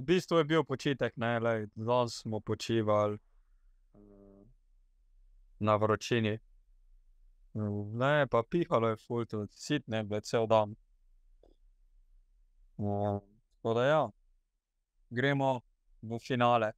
V bistvu je bil počitek, ne le, da smo počivali eh, na vročini. Ne, pa pihalo je fulto, sitne, bled cel dan. No, tako da ja, gremo v finale.